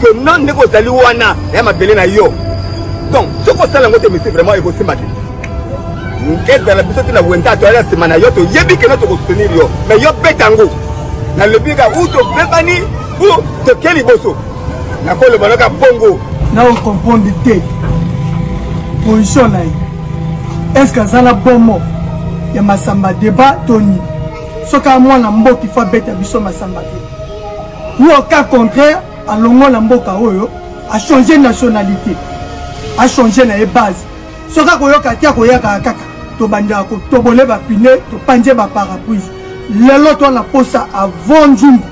que non ndenge ozali wana ya mabele na yo donc soki osala yango te misi vraiment ekosimba te ezala biso te na wenza toyali nsima na yo toyebi kena tokosoutenir yo mais yo beta yango nalobi ka u tobebani u toke liboso nakoloba noka bongo naokomprendre te position na ye est ce que aza na bomo ya masamba deba toni soki amwana mboki fo abeta biso masamba te ou au cas contraire alongola mboka oyo achange nationalité achange na ye base soki akoyoka te akoyaka kaka tobandaka kotobole bapine topanze baparapluise lelo to na posa avant nzungu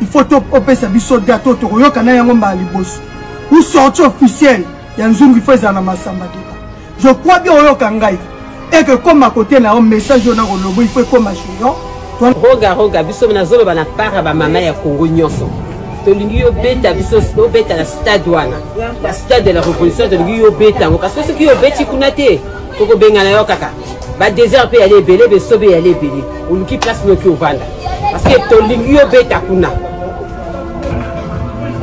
il faut topesa biso date oyo tokoyoka na yango mbala liboso ou sorti officielle ya nzungu il faut ezala na masamba te Je crois bien oyoka ngai et que comme à côté na message on a kolobo il faut comme chez yo. Roga roga biso na zolo bana para ba mama ya Congo nyoso. tolingi yo beta biso obeta na stade wana na stade de la révolution tolingi yo beta yango parce que soki yo beti kuna te tokobengana yo kaka badésert mpe yali ebele besobe yali ebele oluki place noki ovanda parce que tolingi yo beta kuna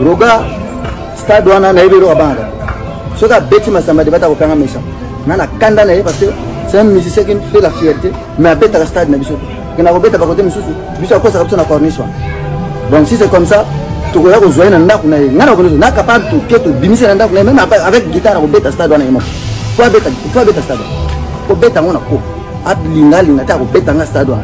roga stade wana nayebi eloko abanga soki abeti masamba te bata kopanga méchant nga na kanda na ye parce que c'est un musicien qui fait la fierté mais abetaka stade na biso ke na kobeta bakote mosusu biso akosaka biso na corniche wana donc si c'est comme ça tokoya kozwa ye na ndako na ye nga na koneso na capable toke tobimisi na ndako na ye meme avec guitare akobeta stade wana ye moko fo abeta stade kobeta yango na ko alinga alinga te akobeta nga stade wana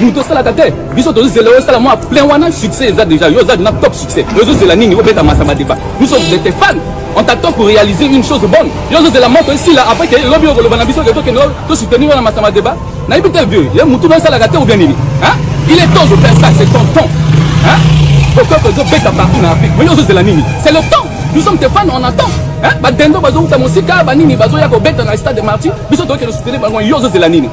moto osalaka te biso tozozela yo osala mwa plein wana succès eza déjà yo oza na top succès ozozela nini obeta masamba deba biso ete fan on t'attend pour réaliser une chose bonne yo ozozela moto esila après ke elobi okoloba na biso ke tokende tosoutenir wana masamba deba nayebi te vieux ye motu nasalaka te obia nini il est temps de faire ça c'est ton temps pourquoi tozobeta partout na afrique mais yo ozozela nini c'est le temps nous sommes tes fans on attend badendo bazowuta mosika banini bazoya kobeta na stade de martyr biso tokende soutenir bango yo ozozela nini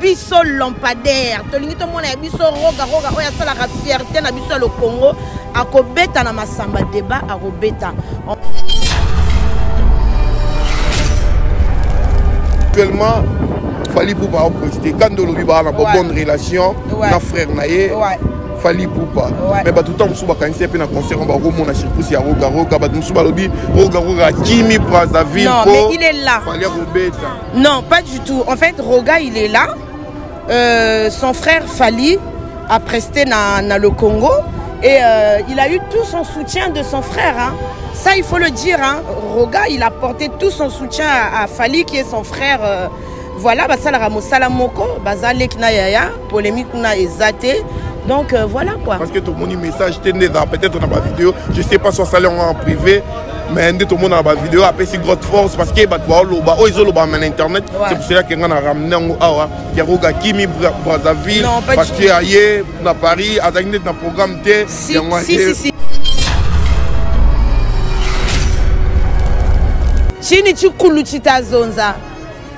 biso lampadaire tolingi tomona ya biso roga roga oyo asalaka fierte na biso ya lokongo akobeta na masamba deba akobeta actuellement fali pupa apreside kandi olobi baa na bonne relation na frère na ye fali pupa me bato ntango mosusu bakanisi ye mpe na concert yango bakomona surprise ya rogaroga bato mosusu balobi rogaroga akimi brazzaville mpo fali akobeta non pas du tout en fait roga il est là euh, son frère fali presté na, na le congo Et euh, il a eu tout son soutien de son frère. Hein. Ça, il faut le dire. Hein. Roga, il a porté tout son soutien à, Fali, qui est son frère. Euh, voilà, basala Ramo Salamoko, basala na Yaya, polemique kuna eza te donc euh, voilà quoi parce que tomoni message te nde ezala peut-être na bavideo je sais pas soit sali yango en privé mais nde tomona na bavideo apesi grotte force parce que bato baoloba oyo ezolobama ma na internet c'est pour cela ke ngai na ramene yango awa yango gakimi brazzaville parce que aye na paris azalaki ndeti na programme te yango aye chini chikulu chitazonza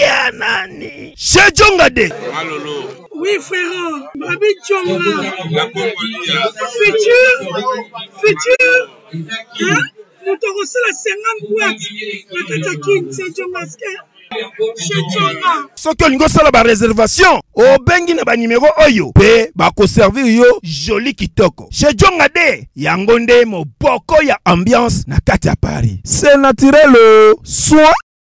ya nani sejonga de Oui, frère, Babi Tchonga, futur, futur, hein? moto akosala 50 boite na kati ya kin sejongaske soki olingi osala bareservation obengi na banimero oyo mpe bakoservir yo joli kitoko shejonga de yango nde moboko ya ambiance na kati ya paris se naturel soin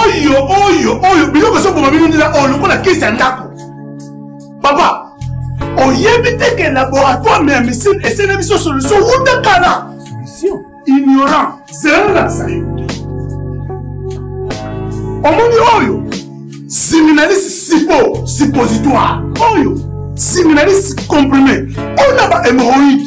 oyo oyo oyo biloko ezoboma bino ndela oyo lokola kesi ya ndako papa oyebi te ke laboratoire me ya misine esene biso solution wuta kala ignorant zela na zali omoni oyo siminalisi sipo suppositoire oyo siminalisi comprime oyo na ba hémoroïde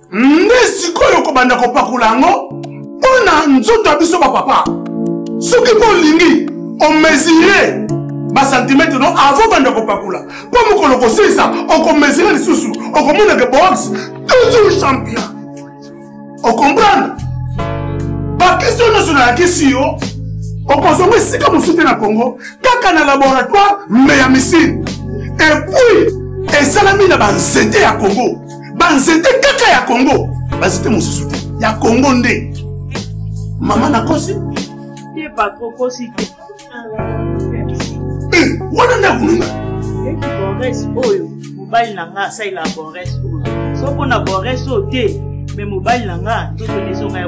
nde sikoyo kobanda kopakola yango mpo na nzoto ya biso bapapa soki mpo olingi omesire basantimetre no avant banda kopakola mpo mokolo kosilisa okomesire lisusu okomonake box toujours champion okomprendre bakisi oyo nyonso nayakisi yo okozonga esika mosusu te na congo kaka na laboratoire me ya misine epuis esalami na banzete ya congo banzete kaka ya congo banzete mosusu te ya congo nde mama nakosi eh, wana nde akulunga bores oyo mobali na nga asalela bores oyo soko na bores oyo te me mobali na nga nzoto na ezonga ya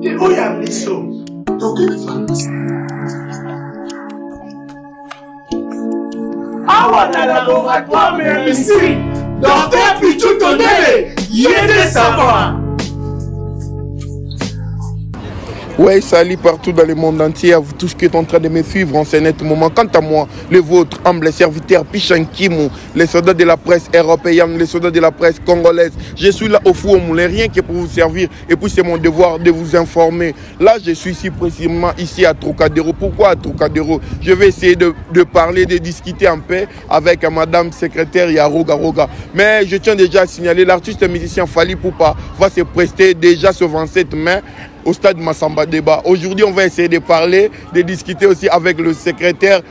lelo ya biso tokifandisa awa na laboratoire ya misiri docteur pichu tondele ye nde savoir Ouais, salut partout dans le monde entier, à vous tous qui êtes en train de me suivre en ce net moment. Quant à moi, le vôtre, humble serviteur Pichankimu, les soldats de la presse européenne, les soldats de la presse congolaise, je suis là au four, moulin, rien que pour vous servir. Et puis c'est mon devoir de vous informer. Là, je suis ici précisément, ici à Trocadéro. Pourquoi à Trocadéro Je vais essayer de, parler, de discuter en paix avec madame secrétaire Yaroga Roga. Mais je tiens déjà à signaler, l'artiste musicien Fali Poupa va se prester déjà ce 27 main au stade Massamba Débat. Aujourd'hui, on va essayer de parler, de discuter aussi avec le secrétaire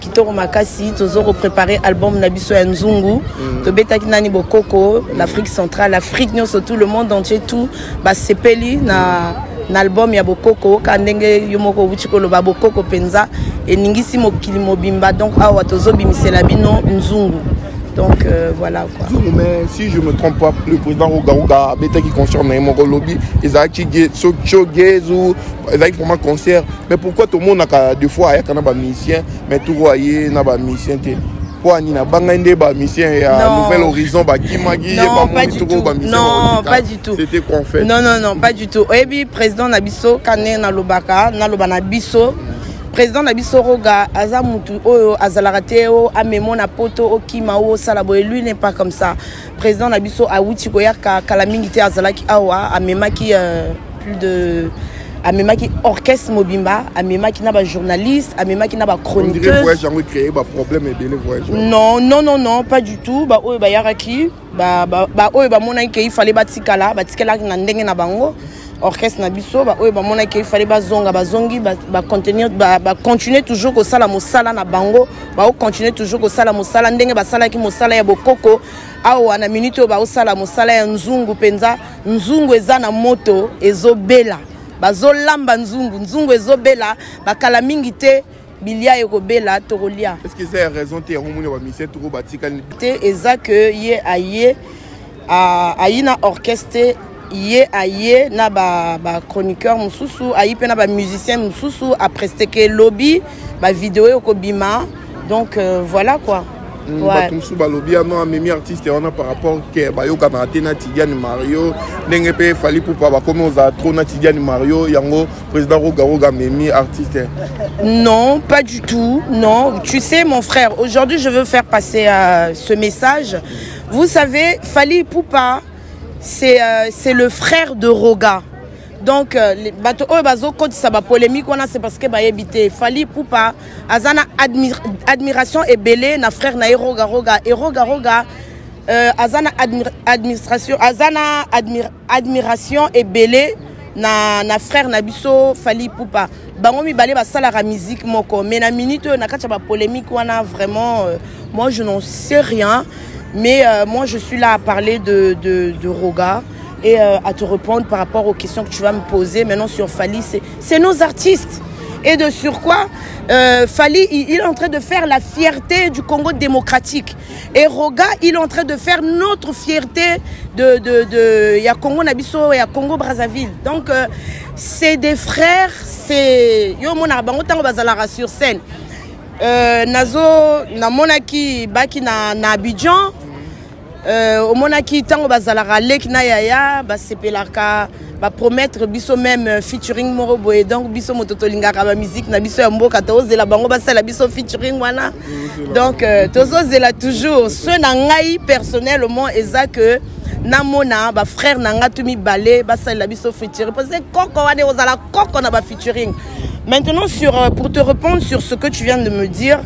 kitoko makasi tozo koprepare album na biso ya nzungu mm. tobetaki nani bokoko l'afrique centrale afrique nyonso tout le monde entier tout basepeli na na album ya bokoko ka ndenge yo moko owuti koloba bokoko mpenza eningisi mokili mobimba donc awa tozobimisela bino nzungu donc euh, voilà quoi Zulu, mais si je me trompe pas le président Rogaruga abetaki concert na ye moko lobi ezalaki soki gezu ezalaki vraiment concert mais pourquoi tomonaka de fois ayaka na bamusicien mais turo aye na bamusicien te mpo ani nabangaki nde bamusicien ya nouvel horizon bakimaki ye bamoni toko bamusicienc'était qu'on fait non non non pas du tout oyebi président na biso kane nalobaka naloba na biso président na biso roga aza mutu oyo azalaka te o amemo na poto okima o osala boye lui n'est pas comme ça Président na biso awuti koyaka kala mingi te azalaki awa amemaki euh, plus de amemaki orchestre mobimba amemaki na bajournaliste amemaki na bachroniqueuse non non non non pas du tout baoyo bayakaki baoyo bamonaki ke ifale batikala batikalaki na ndenge na bango orchestre na biso baoyo bamonaki ifale bazonga bazongi bacontinue ba, ba, ba toujours kosala mosala na bango baocontinue toujours kosala mosala ndenge basalaki mosala ya bokoko awa na minute oyo baosala mosala ya nzungu mpenza nzungu eza na moto ezobela bazolamba nzungu nzungu ezobela bakala mingi te bilia ekobela tokolia est ce que eza ya raison te yango moni ya bamisien toko batikali te eza ke ye aye ayi na orchestre te ye aye na bachroniqueur ba mosusu ayi mpe na bamusicien mosusu apreste ke lobi bavideo ekobima donc euh, voilà quoi Mm, bato mosusu balobi ano ah, amemi artiste wana par rapport ke bayokanaka te na tidiane mario ndenge mpe fali pupa bakomi ozala trop na tidiane mario yango président rogaroga amemi artiste non pas du tout non tu sais mon frère aujourd'hui je veux faire passer euh, ce message vous savez fali pupa c'est euh, c'est le frère de roga donc euh, bato oyo bazokotisa bapolémique wana c'est parce que bayebi te fali pupa aza na admi admiration ebele na frère na ye roga roga e roga roga euh, aza na admi administration aza na admi admiration ebele na, na frère na biso fali pupa bango mibale basalaka musique moko mais na minute oyo na kati ya bapolémique wana vraiment euh, moi je n'en sais rien mais euh, moi je suis là à parler de, de, de roga et euh, à te répondre par rapport aux questions que tu vas me poser maintenant sur fali c'est C'est nos artistes. Et de sur quoi euh, Fali, il, est en train de faire la fierté du Congo démocratique. Et Roga, il est en train de faire notre fierté de, de, de ya Congo Nabiso et à Congo Brazzaville. Donc, euh, c'est des frères, c'est... Yo, mon arbango, tango bazalara sur scène. Euh, nazo, na monaki, baki na, na Abidjan. Euh, omonaki ntango bazalaka leki na yaya basepelaka bapromettre biso meme euh, featuring moko boye donc biso moto tolingaka bamiziki na biso ya mboka tozozela bango basala biso featuring wana donc euh, tozozela toujours so na ngai personnellement eza que namona bafrère na ngai to mibale basalela biso featuring parce que koko wana ekozala koko na bafeaturing Maintenant, sur, euh, pour te répondre sur ce que tu viens de me dire,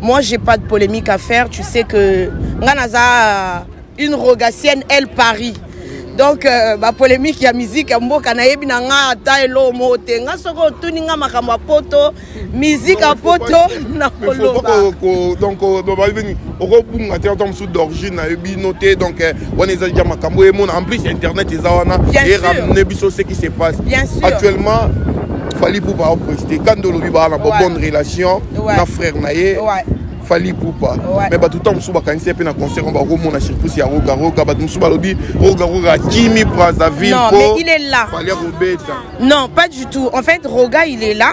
moi, j'ai pas de polémique à faire. Tu sais que Nganaza, euh, une rogacienne, elle parie. donc euh, bapolémike ya miziki ya mboka nayebi na nga ata elomo te nga soki otuni nga makambo ya poto miziki ya poto nakoloba okobunga te ata mosusu d'origine na yo bino te donc eh, wana eza deja makambo emona en plus internet eza wana eramene biso ce qui se passe actuellement fali pupa apresite kando olobi baa na bonne relation na frère na ye fali pupa me bato ntango mosusu bakanisi ye mpe na concert yango bakomona surprise ya rogaroga bato mosusu balobi rogaroga akimi brazzaville po fali akobeta non pas du tout en fait roga il est là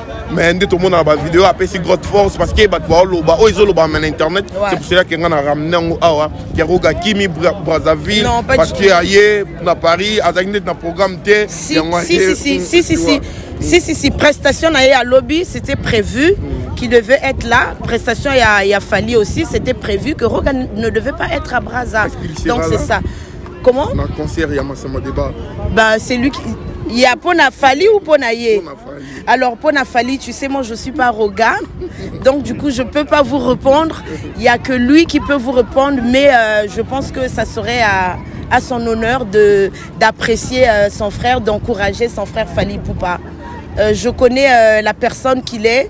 mais nde tomonaka bavideo apesi grotte force parce que bato baoloba oyo ezoloba me na internet c'est pour cela ke ngai na ramene yango awa yakoga kimi brazzaville parce que aye na paris azalaki ndeti na programme te yango si si si prestation na ye ya lobi c'était prévu qui devait être là prestation ya, ya fali aussi c'était prévu que roga ne devait pas être à brazza donc c'est ça comment na concert ya masamba débat bah c'est lui qui ya mpo na fali ou mpo na ye Alors Pona Fali, tu sais, moi je suis pas Rogan. donc du coup, je peux pas vous répondre. Il n'y a que lui qui peut vous répondre, mais euh, je pense que ça serait à son honneur de d'apprécier euh, son frère, d'encourager son frère Fali Poupa. Euh, je connais la personne qu'il est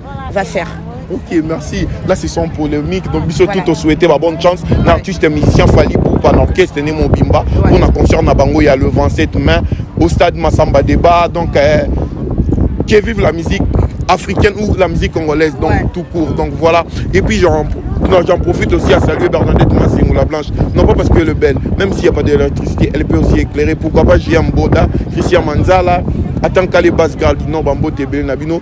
va faire. Ok, merci. Là, c'est sans polémique. Donc, je te tout souhaiter ma bonne chance. L'artiste et musicien Fali pour l'orchestre orchestre mon bimba. On a concert bango il y a le 27 mai au stade Massamba Débat. Donc, euh, que vive la musique africaine ou la musique congolaise, donc tout court. Donc voilà. Et puis j'en profite aussi à saluer Bernadette Massimoula la Blanche. Non pas parce qu'elle est belle, même s'il n'y a pas d'électricité, elle peut aussi éclairer. Pourquoi pas JM Boda, Christian Manzala, atanka les bases gardes non bambote ebele na bino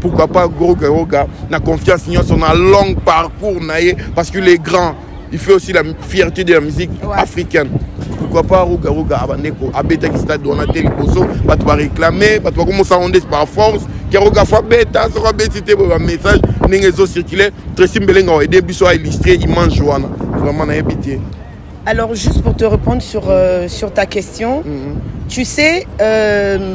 pourquoi pas groga roga na confiance nyonso na long parcours na ye parce que les grands il fait aussi la fierté de la musique ouais. africaine pourquoi pas roga roga abandeko abetaki stade wana te liboso bato baréclame bato bakomosango nde par force keroga fo abeta soko abeti te boye bamessage ndenge ezocircule tracy mbelenga wa aide biso aillustre image wana vraiment nayebi te alors juste pour te répondre sur, euh, sur ta question mm -hmm. tu sais euh,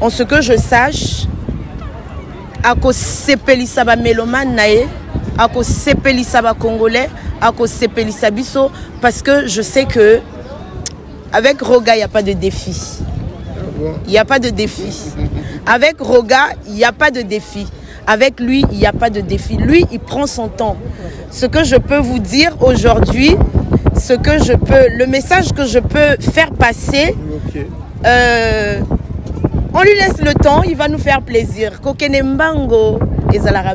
en ce que je sache akosepelisa bamelomane na ye akosepelisa bacongolais akosepelisa biso parce que je sais que avec roga il n'y a pas de défi il n'y a pas de défi avec roga il n'y a pas de défi avec lui il n'y a pas de défi lui il prend son temps ce que je peux vous dire aujourd'hui ce que je peux le message que je peux faire passer euh, on lui laisse le temps, il va nous faire plaisir. Kokenembango et Zalara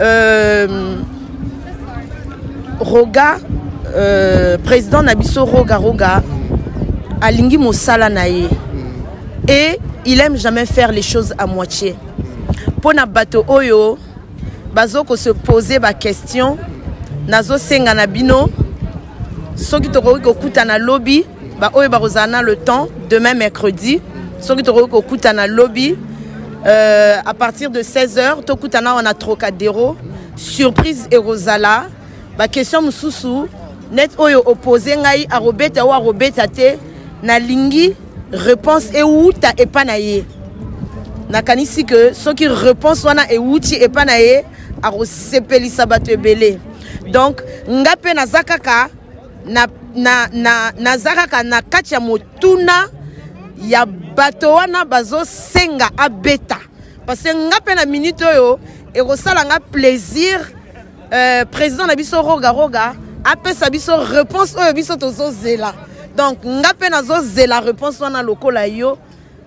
euh, roga euh, président na biso roga roga alingi mosala na ye et il aime jamais faire les choses à moitié mpo na bato oyo bazo ko se poser baquestion nazosenga na bino soki tokoki kokutana lobi baoyo bakozala na le temps demain mercredi soki tokoki kokutana lobi euh, à partir de 16 heures tokutana awa na trocadero surprise ekozala baquestion mosusu net oyo opose ngai akobeta oyo akobeta te nalingi réponse euta epa na ye nakanisi ke soki réponse wana euti epa na ye akosepelisa bato ebele donc nga mpe naza kaka na, na, na, naza kaka na kati ya motuna ya bato wana bazosenga abeta parce que nga mpe na minute oyo ekosala nga plaisir euh, président na biso roga roga apesa biso réponse oyo biso tozozela donc nga mpe nazozela réponse wana lokola yo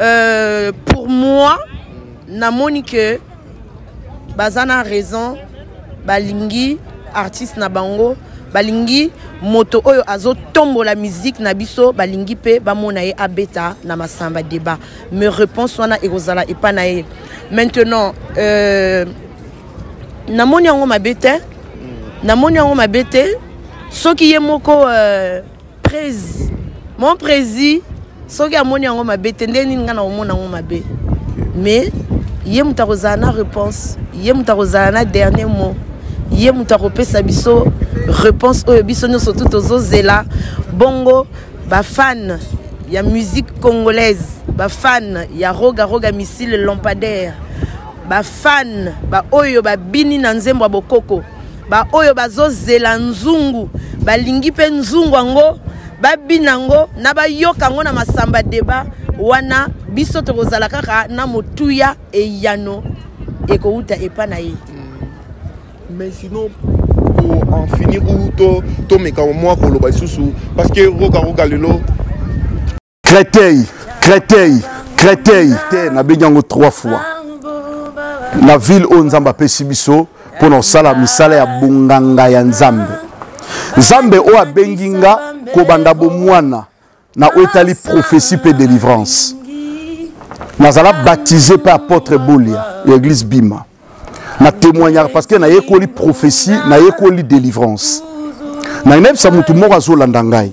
euh, pour moi namoni que baza na raison balingi artiste na bango balingi moto oyo azotombola miziki na biso balingi mpe bamona ye abeta na masamba débat me réponse wana ekozala epai na ye maintenant euh, namoni yango mabe te namoni yango mabe te soki ye moko euh, prezi mon prezi soki amoni yango mabe te nde nini ngai nakomona yango mabe mais ye moto akozala na réponse ye moto akozala na dernier mot ye moto akopesa biso réponse oyo biso nyonso tu tozozela bongo bafane ya musique congolaise bafane ya roga roga missile lampadaire bafane baoyo babini na nzembo ya bokoko baoyo bazozela nzungu balingi mpe nzungu yango babina yango na bayoka yango na masamba deba wana biso tokozala kaka na motuya eyano ekowuta epa na ye mm. mais sinon pour en finir ou tomeka to mwa koloba lisusu parce que roka roka lelo Créteil, Créteil, Créteil. Na benyango trois fois. La ville où Nzamba apesi biso mpo na kosala misala ya bonganga ya nzambe nzambe oyo abengi nga kobanda bomwana na oyo etali prophétie mpe délivrance nazala baptisé mpe apôtre bolia ya église bima na témoignaka parce que nayekoli prophétie nayekoli délivrance nayebisa motu moko azolanda ngai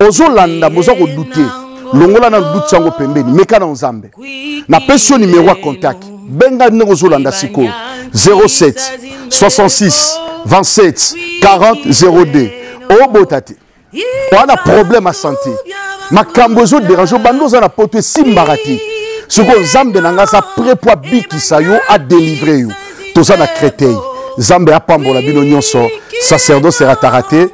ozolanda moza kodute longola na duti yango pembeni meka na nzambe napesi yo nimero ya contact benga ndenge ozolanda sikoyo 07 66 27 40 02 obota te oa na problème ya santé makambo ezoderange obanda oza na poto esimbaka te sikoyo nzambe na ngai aza pre mpo abikisa yo adelivre yo toza na kretei nzambe apambola bino nyonso sacerdoce erataka te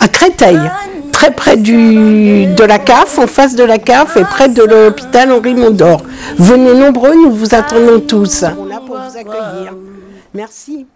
à Créteil très près du, de la CAF, en face de la CAF et près de l'hôpital Henri Mondor. Venez nombreux, nous vous attendons tous. Merci.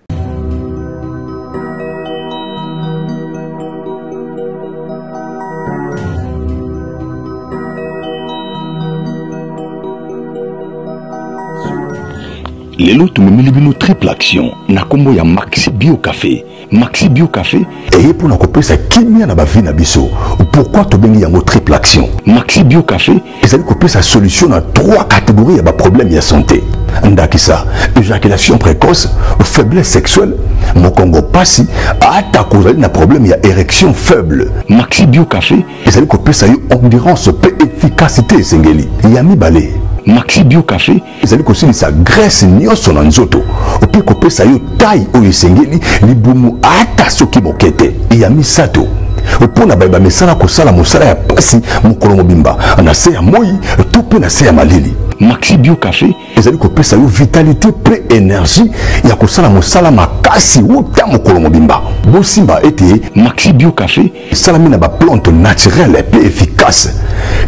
lelo tumemeli bino triple action na ya maxi bio Café Maxi Bio Café eye pona kopesa kimia na bavi na biso. Pourquoi tobengi yango triple action? Maxi Bio Café ezali kopesa solution na trois catégories ya baproblème ya santé. ndakisa éjaculation précoce faiblesse sexuelle mokongo pasi ata kozali na problème ya érection faible maxi bio café ezali kopesa yo endurance mpe efficacité esengeli ya mibale maxi bio café ezali kosilisa grese nyonso na nzoto mpe kopesa yo tai oyo esengeli libumu ata soki moke te ya misato mpo na baye bamesana kosala mosala ya mpasi mokolo mobimba na se ya moi to mpe na se ya malili maxi bio cafe ezali kopesa yo vitalite mpe energie ya kosala mosala makasi uta mokolo mobimba bosimba ete maxi bio cafe esalami na baplante naturele mpe efficace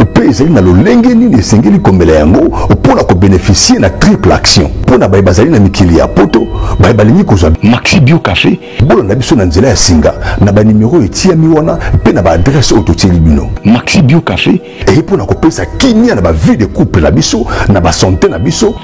mpe ezali na lolenge nini esengeli komela yango mpo na kobeneficie na triple action mpo na baye bazali na mikili ya poto baye balingi kozwa maxi bio cafe bolanda biso na nzela ya singa na banimero etiyami wana mpe na baadrese oyo totieli bino maxi bio cafe eye mpo na kopesa kimia na bavie de couple na biso na basante na biso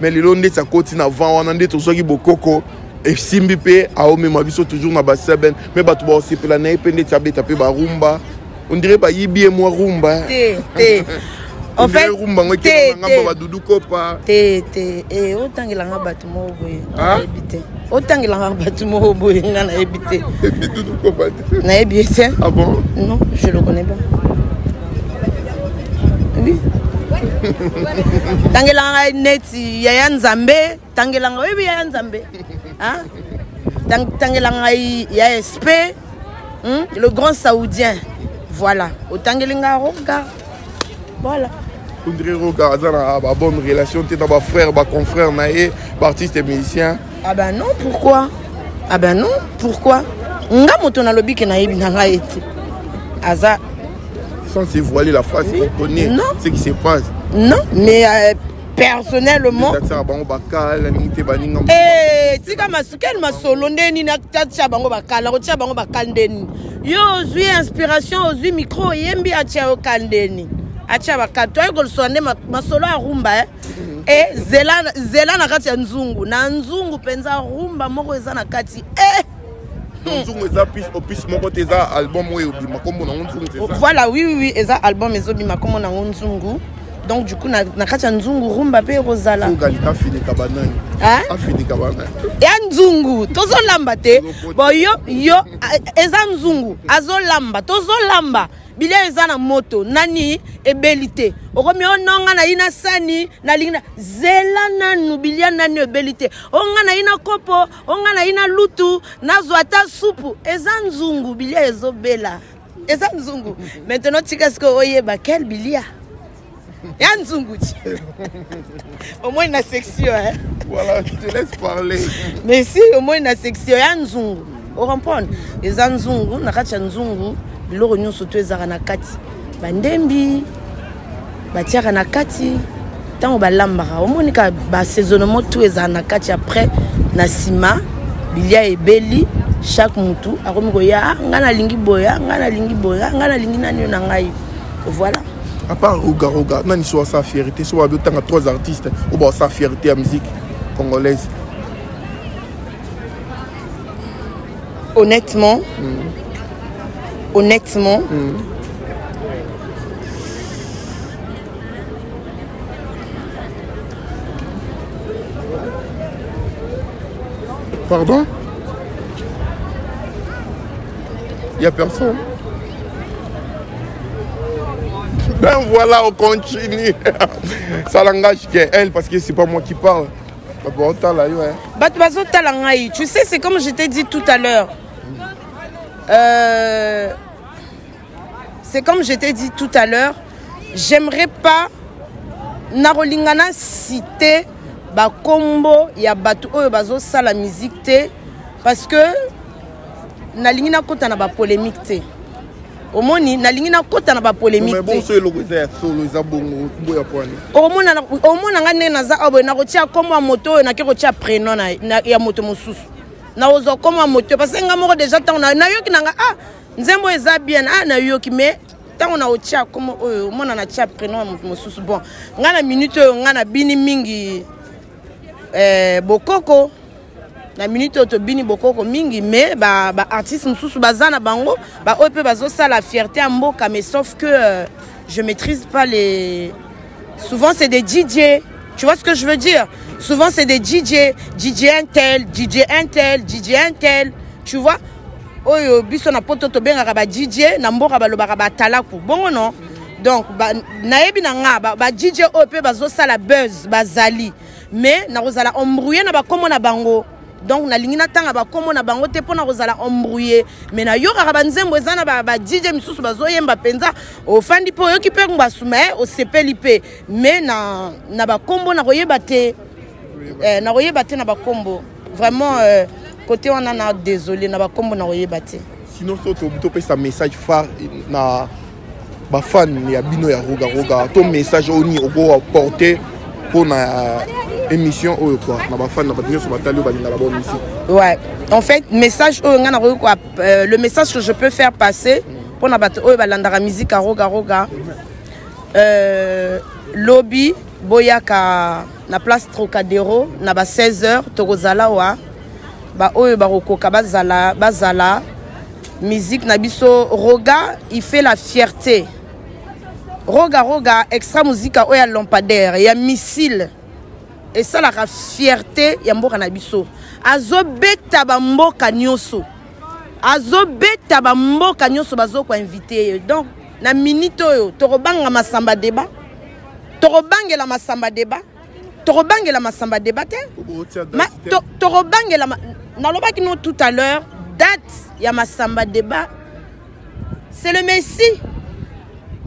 mais lelo ndeti akoti na vent wana nde tozwaki bokoko esimbi mpe aomema biso toujours na baseben me bato baosepela na ye mpe ndeti abeta mpe barumba ondire bayibi ye mwa rumba te te en fait rumba ngo ekenda na ngambo badudu kopa te te e eh, otangela nga bato moko boye ah? nayebi te otangelaka bato moko boye nga nayebi te nayebi ye te ah non je le connais pas oui tangelanga neti yaya nzambe tangelanga oyebi yaya nzambe tangelanga ya sp hmm? le grand saoudien voilà otangeli nga roga Voilà. André Roga aza na ba bonne relation te na ba frère ba confrère na ye ba artiste musicien. Ah ben non, pourquoi Ah ben non, pourquoi Nga moto na lobi ke na yebi na ngai te. Aza sans se voiler la face, oui. on connaît non. ce qui se passe. Non, mais euh, personnellement. Hey, eh, ken masolo nde nini atya bango bakala kotya bango bakala nde nini yo ozwi inspiration ozwi micro oyembi atya yo kala nde nini atya bakala toyei kolosola nde masolo ya rumba eh? e zela, zela na kati ya nzungu na nzungu mpenza rumba moko eza na kati e eh! nzungu eza opus moko te eza album oyo ebima nkombo nango nzungu voilà oui oui eza album ezobima nkombo nango nzungu donc du coup na, na kati ya nzungu rumba mpe ekozala afidika banani afidika banani ya nzungu tozolamba te bo yo yo eza nzungu azolamba tozolamba bilia eza na moto nani ebeli te okomi ononga nayi na sani nalingi na zela nanu bilia nani ebeli te onga nayi na kopo onga nayi na lutu nazwa ata supu eza nzungu bilia ezobela eza nzungu maintenant tika sikoyo oyeba quel bilia ya nzungu ti omoi na section eh? voilà je te laisse parler mais si omoi na section ya nzungu orempone eza nzungu na kati ya nzungu biloko nyonso to ezalaka na kati bandembi batiaka na kati ntango balambaka omoni ka basaisonnement tout ezala na kati après na nsima bilia ebeli chaque mutu akomi koya ah, ngai nalingi boya ah, ngai nalingi boya ah, ngai nalingi nani oyo na ngai voilà à part roga roga nani so asa fierté so wabi otanga trois artistes oyo baosa fierté ya musique congolaise Honnêtement, hmm. honnêtement, hmm. Pardon Il n'y a personne. Ben voilà, on continue. Ça l'engage elle parce que c'est pas moi qui parle. bato bazotala ngai tu sais c'est comme je t'ai dit tout à l'heure euh, c'est comme je t'ai dit tout à l'heure j'aimerais pas nakolinga na cite bakombo ya bato oyo bazosala miziki te parce que nalingi nakota na bapolémique te omoni nalingi nakota na bapolemike omona ngai ndenge naza awa boye nakotia nkombo ya moto oyo nake kotia prenom ya moto mosusu nakozwa nkombo ya moto parce ngai moko deja ntango nayoki na ngai ah nzembo eza bien ah nayoki mais ntango nakotia nkombo oyo omona natia prenom ya moto mosusu bon ngai na minute oyo ngai nabini mingi eh, bokoko na minute oyo tobini bokoko mingi mais baartiste ba mosusu baza na bango baoyo mpe bazosala fierté ya mboka mais sauf que euh, je maîtrise pas les souvent c'est des dj tu vois ce que je veux dire souvent c'est des dj dj intel dj intel dj intel tu vois oyo biso na poto tobengaka ba dj na mboka balobaka batalaku bongo non donc nayebi na nga ba dj oyo mpe bazosala buzz bazali ba mais nakozala embrouille na bakombo na bango donc nalingi natanga bakombo na bango te mpo na kozala embrouille mais nayokaka banzembo eza na badj misusu bazoyemba mpenza ofandi mpe oyoki mpe ngbasu mais osepeli mpe mais na, na bakombo nakoyeba te eh, nakoyeba te na bakombo vraiment euh, kote wana na désolé na bakombo nakoyeba te sinon so topesa message phare na ba fan ya bino ya roga roga to message oni oko porter pona émission oyo quoi na ba fan na bato nyonso batali oyo balingaka bo musique ouais en fait message oyo ngai nakoki quoi euh, le message que je peux faire passer mpo na bato oyo balandaka musique ya roga roga euh, lobi boyaka na place trocadero na ba 16 heures tokozala wa baoyo bakokoka bazala bazala Musique na biso Roga il fait la fierté. Roga Roga extra musica oya lampadaire ya missile esalaka fierté ya mboka na biso azobeta bamboka nyonso azobeta bamboka nyonso bazokoinvite ye donc na minite oyo tokobanga masamba deba tokobangela masamba deba tokobangela masamba deba te tokobangela nalobaki no tout à l'heure date ya masamba deba c'est le messie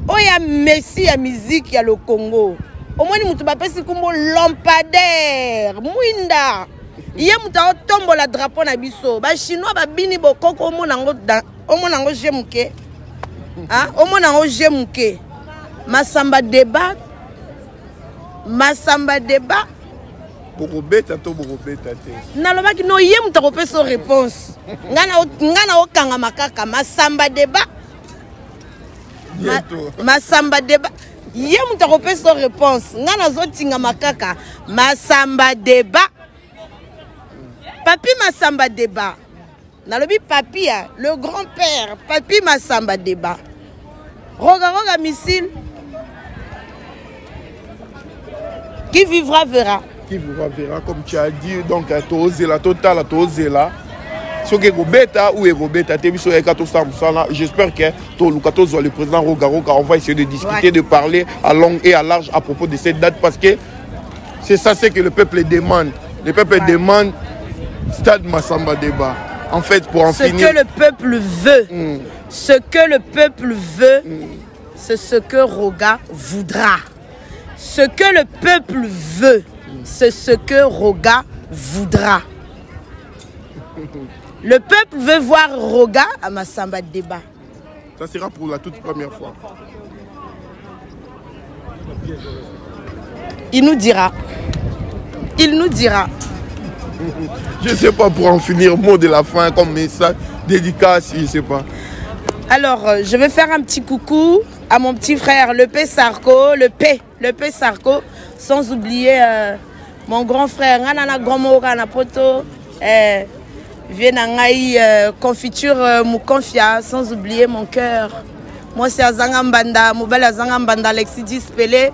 oyo ya messie ya miziki ya lokongo omoni moto bapesi nkombo lampadaire mwinda ye moto aotombola drapo na biso bachinois babini bokoko omona yango omona yango je moke omona yango je moke masamba debat masamba deba bokobeta to bokobeta te nalobaki no ye moto akopesa réponse ngai naokangama kaka masamba deba masamba deba ye moto akopesa réponse ngai nazotingama kaka masamba deba papi masamba deba nalobi papia le grand père papi masamba deba rogaroga missile qui vivra verra qui vivra verra comme tu as dit donc euh, tozela totala tozela soki ekobeta ou ekobeta te biso yaka tosala mosala j'espère que toluka tozwa le président rogaroga on va essayer de discuter de parler à longue et à large à propos de cette date parce que c'est ça ce que le peuple demande le peuple demande stade massamba débat en fait pour en ce finir hmm. ce que le peuple veut ce que le peuple veut c'est ce que roga voudra ce que le peuple veut hmm. c'est ce que roga voudra le peuple veut voir Roga à Massamba débat. Ça sera pour la toute première fois. Il nous dira. Il nous dira. je ne sais pas pour en finir, mot de la fin comme message, dédicace, je ne sais pas. Alors, euh, je vais faire un petit coucou à mon petit frère, le P. Sarko, le P, le pe sarko sans oublier euh, mon grand frère ngai na na grand moko kaka na poto eh, vie na ngai euh, confiture euh, mokonfia sans oublier mon cœur mwasi azanga mbanda mobali azanga mbanda alexis dispele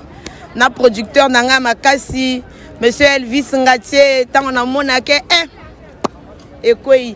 na producteur na ngai makasi monsieur elvis ngatie ntango namonake eh, ekwei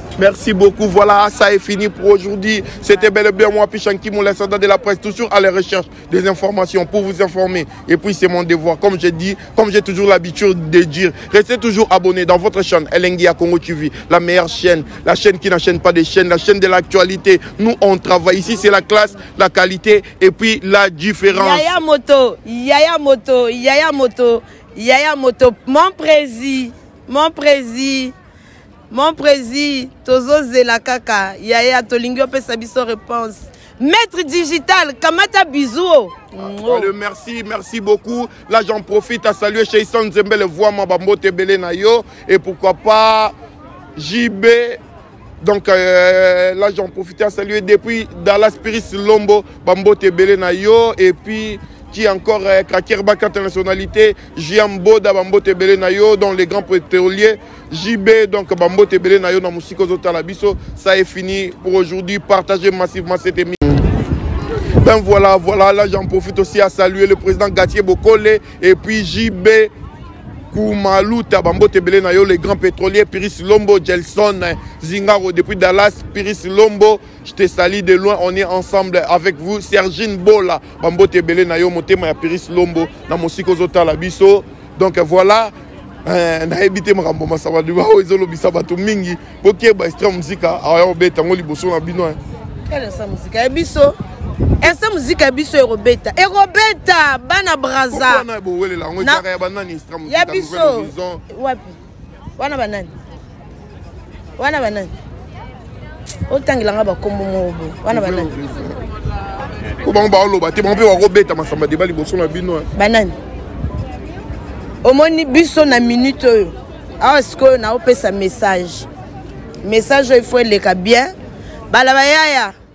Merci beaucoup. Voilà, ça est fini pour aujourd'hui. C'était Belle et bien moi, Pichan, qui de la presse, toujours à la recherche des informations pour vous informer. Et puis, c'est mon devoir. Comme j'ai dit, comme j'ai toujours l'habitude de dire, restez toujours abonnés dans votre chaîne Elengia Congo TV, la meilleure chaîne, la chaîne qui n'enchaîne pas des chaînes, la chaîne de l'actualité. Nous, on travaille ici, c'est la classe, la qualité et puis la différence. Yaya Moto, Yaya Moto, Yaya Moto, Yaya Moto, mon président, mon président Mon président, tozozela kaka yaya tolingi opesa biso réponse. Maître digital, kamata bisous. Allez, merci, merci beaucoup. Là, j'en profite à saluer chez Issan Zembele, voix ma bambote belé na yo. Et pourquoi pas JB. Donc euh, là, j'en profite à saluer depuis Dallas Spirit Lombo, bambote belé na yo. Et puis qui encore euh, Krakerbak internationalité, Jiambo Dabambo Tebele Nayo, dans les grands pétroliers. JB, donc Bambote Ebele Nayo na Musiko Zotala Biso, ça est fini pour aujourd'hui. Partagez massivement cette émission. Ben voilà, voilà, là j'en profite aussi à saluer le président Gatier Bokole et puis JB Koumalouta Bambote Ebele Nayo, les grands pétroliers, Piris Lombo, Gelson, Zingaro depuis Dallas, Piris Lombo, je te salue de loin, on est ensemble avec vous. Sergine Bola, Bambote Ebele Nayo, Motema ya Piris Lombo, na Musiko Zotala Biso. Donc voilà. Eh, nayebi te makambo masaba liba oyo ezolobisa bato mingi bokeba estra mosika aya kobeta yango liboso na bino eh. elesa mosika ya biso esa mozika ya biso ekobeta ekobeta bana braza ya biso wapi wana banani wana banani otangela nga bakombo moko boye wana banani po bango baoloba te bango mpe bakobeta masamba deba liboso na bino banani omoni biso na minute oyo awa sikoyo naopesa message message oyo ifo eleka bien bala bayaya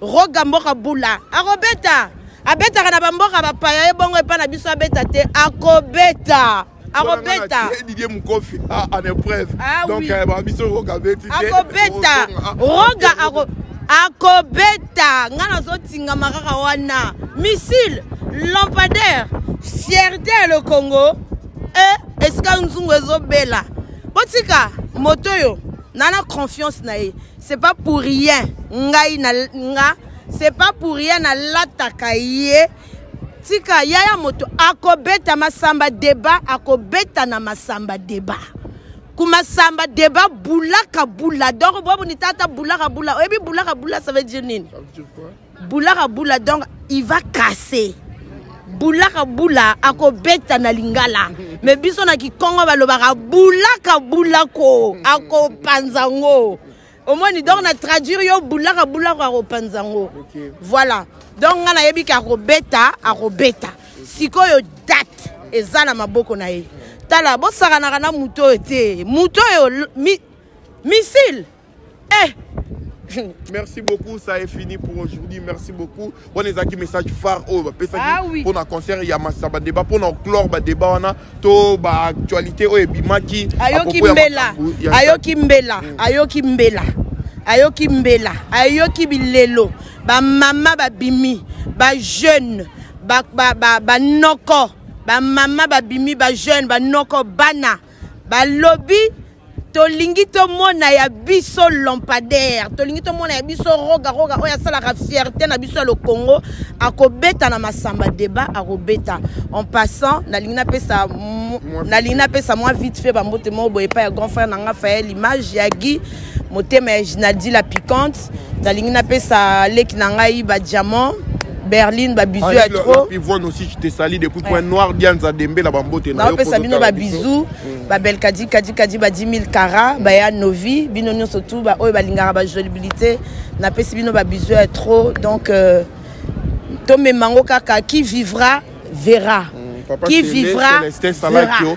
roga mboka bula akobeta abetaka na bamboka bapaya ye bongo epai na biso abeta te akobeta akobeta didier mokofi ah, en épreuve ah donc eh, biso roga abeti akobeta roga akobeta ngai nazotingama kaka wana missile lampadaire fierté ya le congo e eh, esika nzungu ezobela botika moto oyo nana confiance na ye c'est pas pour rien ngai na nga c'est pas pour rien nalataka ye tika yaya moto akobeta masamba deba akobeta na masamba deba kumasamba deba bulaka bula donc bobuni tata bulaka bula oyebi bulaka bula ça veut dire nini bulaka bula donc il va casser bulaka bula akobeta na lingala me biso na kikongo balobaka bulaka bulako akopanza yango omoni donc na traduire yo bulaka bulako akopanza yango voilà donc ngai nayebi ke akobeta akobeta sikoyo date eza na maboko na ye tala bosakanaka na moto oyo te moto oyo missile eh! merci beaucoup ça est fini pour aujourd'hui merci beaucoup wana ezalaki message phare oyo bapesaki ah mpo na concert ya masa badeba mpo na clore badeba wana to baactualité oyo ebimaki ayoki mbela ayoki mbela mm. ayoki mbela ayoki mbela ayoki bilelo bamama babimi bajeune banoko ba, ba, ba, ba bamama babimi bajeune banoko bana balobi tolingi tomona ya biso lampadaire tolingi tomona ya biso roga roga oyo asalaka fierte na biso ya lokongo akobeta na masamba debat akobeta en passant nalingi napesa nalingi napesa mwa vite fait bambote moko boye epai ya grand frère na nga fael image ya guy motema ya ginaldi la piquante nalingi napesa leki na ngai ba diamant berline babizou ya trop pivoine aussi je te sali depuis point noir dianza dembe la bambote na yo pesa bino babizou mm. babel kadi kadi kadi ba 10 000 kara baya novi bino nyonso tu baoyo balingaka bajolibilité napesi bino babizou ya trop donc euh, tomema yango kaka qui vivra verra mm, qui vivra verra